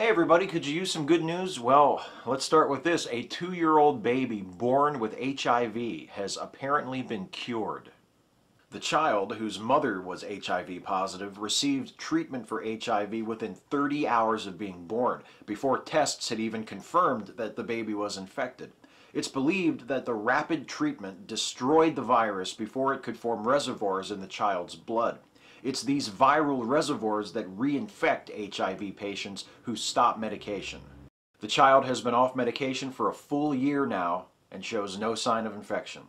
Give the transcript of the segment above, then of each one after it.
Hey everybody, could you use some good news? Well, let's start with this. A two-year-old baby born with HIV has apparently been cured. The child, whose mother was HIV positive, received treatment for HIV within 30 hours of being born, before tests had even confirmed that the baby was infected. It's believed that the rapid treatment destroyed the virus before it could form reservoirs in the child's blood. It's these viral reservoirs that reinfect HIV patients who stop medication. The child has been off medication for a full year now and shows no sign of infection.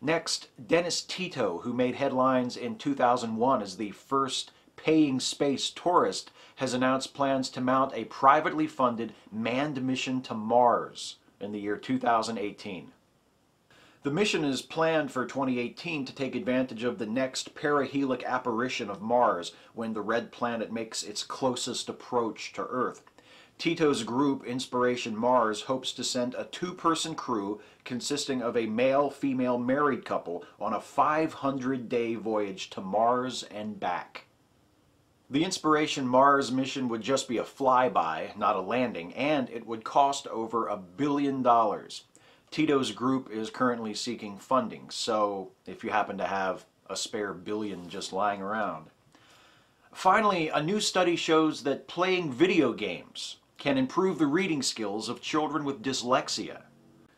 Next, Dennis Tito, who made headlines in 2001 as the first paying space tourist, has announced plans to mount a privately funded manned mission to Mars in the year 2018. The mission is planned for 2018 to take advantage of the next perihelic apparition of Mars when the red planet makes its closest approach to Earth. Tito's group, Inspiration Mars, hopes to send a two-person crew consisting of a male-female married couple on a 500-day voyage to Mars and back. The Inspiration Mars mission would just be a flyby, not a landing, and it would cost over a billion dollars. Tito's group is currently seeking funding, so if you happen to have a spare billion just lying around. Finally, a new study shows that playing video games can improve the reading skills of children with dyslexia.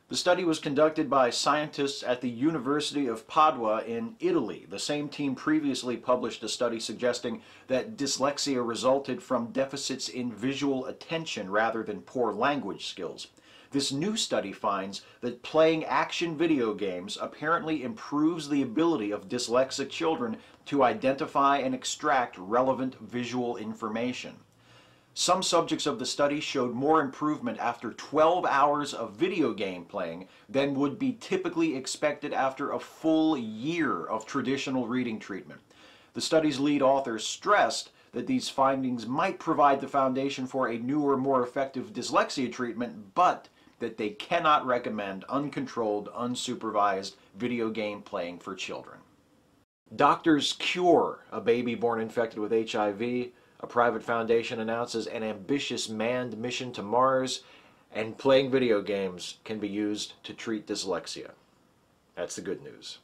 The study was conducted by scientists at the University of Padua in Italy. The same team previously published a study suggesting that dyslexia resulted from deficits in visual attention rather than poor language skills. This new study finds that playing action video games apparently improves the ability of dyslexic children to identify and extract relevant visual information. Some subjects of the study showed more improvement after 12 hours of video game playing than would be typically expected after a full year of traditional reading treatment. The study's lead authors stressed that these findings might provide the foundation for a newer, more effective dyslexia treatment, but that they cannot recommend uncontrolled, unsupervised video game playing for children. Doctors cure a baby born infected with HIV. A private foundation announces an ambitious manned mission to Mars. And playing video games can be used to treat dyslexia. That's the good news.